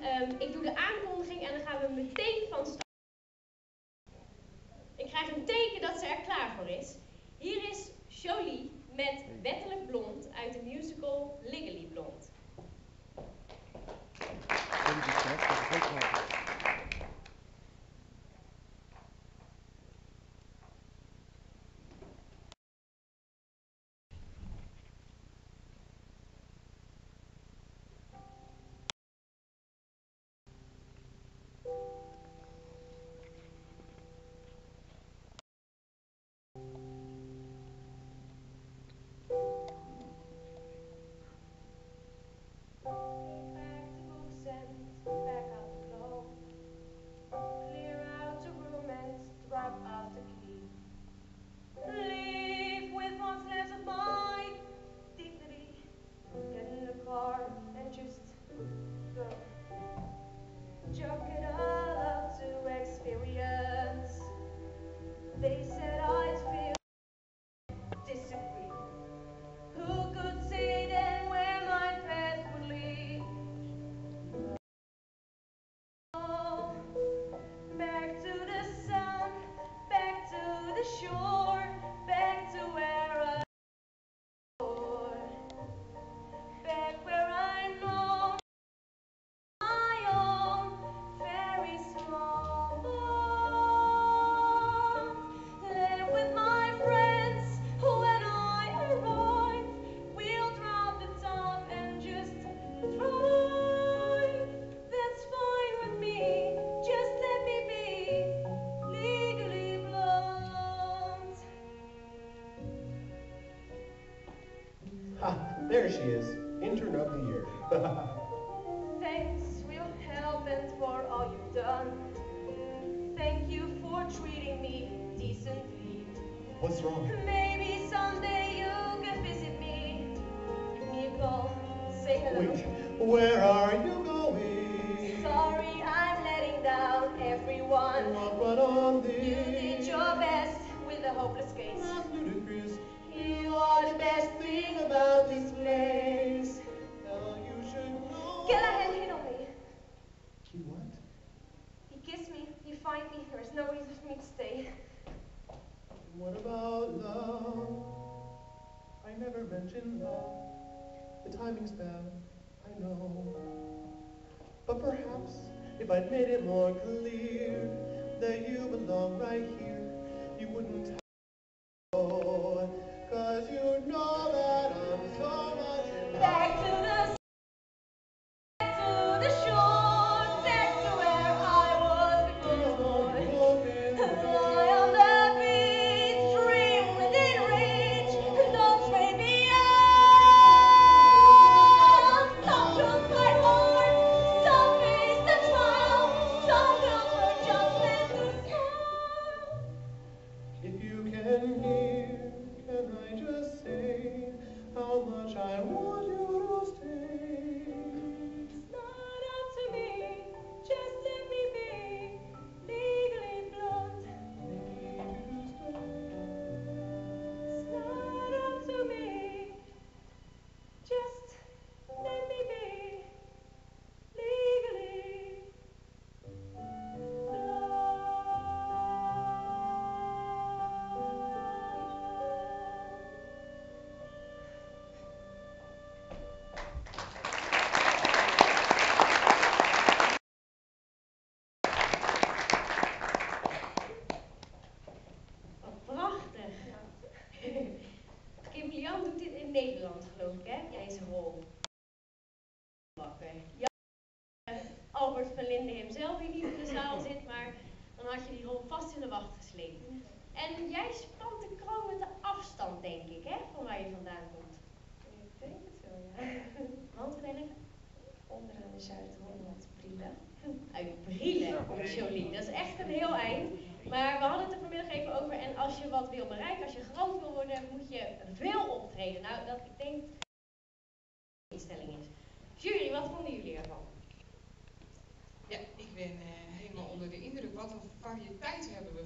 Ehm, ik doe de aankondiging en dan gaan we meteen van start. Ik krijg een teken dat ze er klaar voor is. Hier is Jolie met Wettelijk Blond uit de musical Ha, there she is, intern of the year. Thanks, help and for all you've done. Thank you for treating me decently. What's wrong? Maybe someday you can visit me. Me a call, say hello. Wait, where are you going? Sorry, I'm letting down everyone. What went on this? Fined me. There is no reason for me to stay. What about love? I never mentioned love. The timing's bad, I know. But perhaps if I'd made it more clear that you belong right here, you wouldn't say how much I want you to stay? Linden hemzelf die niet in de zaal zit, maar dan had je die rol vast in de wacht gesleept. En jij spant de kroon met de afstand, denk ik, hè? Van waar je vandaan komt. Ik denk het wel, ja. Handwerk Onderaan de Zuid-Holland, Brille. uit Brielen komt Jolie. Dat is echt een heel eind. Maar we hadden het er vanmiddag even over. En als je wat wil bereiken, als je groot wil worden, moet je veel optreden. Nou, dat ik denk instelling is. Jury, wat vonden jullie ervan? Ja, ik ben eh, helemaal onder de indruk. Wat een variëteit hebben we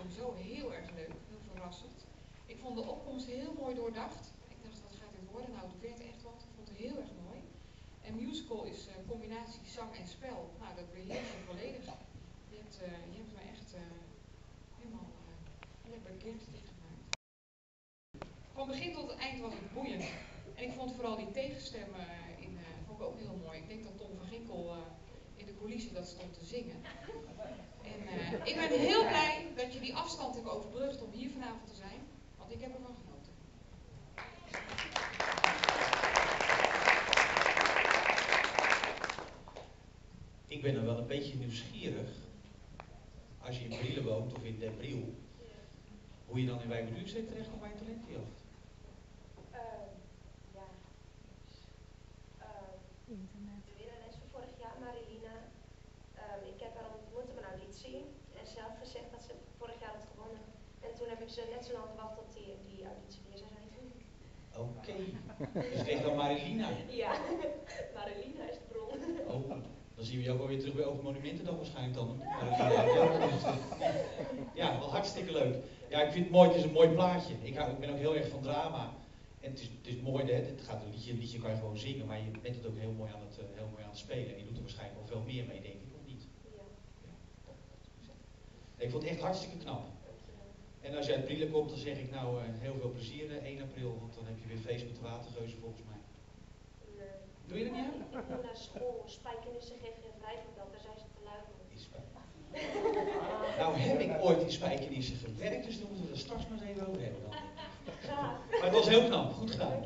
sowieso heel erg leuk, heel verrassend. Ik vond de opkomst heel mooi doordacht. Ik dacht, wat gaat dit worden? Nou, het werd echt wat. Ik vond het heel erg mooi. En musical is een combinatie zang en spel. Nou, dat beheers je volledig. Je hebt, eh, je hebt me echt eh, helemaal uh, kerstig gemaakt. Van begin tot eind was het boeiend. En ik vond vooral die tegenstemmen in, uh, vond ik ook heel mooi. Ik denk dat Tom van Ginkel in de coulissen dat stond te zingen. En ik ben heel blij dat je die afstand hebt overbrugd om hier vanavond te zijn. Want ik heb ervan genoten. Ik ben dan wel een beetje nieuwsgierig, als je in Brielen woont of in Den hoe je dan in Wijkerduurstede terecht komt bij een talentenjacht. Uh, ja. Uh, Internet. De winnares van vorig jaar, Marilina. Um, ik heb haar ontmoet auditie en zelf gezegd dat ze vorig jaar had gewonnen. En toen heb ik ze net zo lang gewacht tot die, die auditie weer zijn. Oké, okay. dus ligt dan Marilina? Ja, Marilina is de bron. Oh. Dan zien we je ook alweer terug bij Open Monumenten dan waarschijnlijk dan. Ja, wel hartstikke leuk. Ja, ik vind het mooi, het is een mooi plaatje. Ik, hou, ik ben ook heel erg van drama. En het is, het is mooi, hè, het gaat een liedje, een liedje kan je gewoon zingen, maar je bent het ook heel mooi aan het, uh, heel mooi aan het spelen. En je doet er waarschijnlijk wel veel meer mee, denk ik, of niet? Ja. ja. Ik vond het echt hartstikke knap. En als je uit Brielen komt, dan zeg ik nou uh, heel veel plezier uh, 1 april, want dan heb je weer feest met de watergeuzen volgens mij. Nee. Doe je dat niet? Ik moet naar school, Spijkenissen geven geen op dat, daar zijn ze te lui voor. Nou heb ik ooit in Spijkenissen gewerkt, dus daar moeten we het straks maar eens even over hebben dan. Graag. Maar het was heel knap, goed gedaan.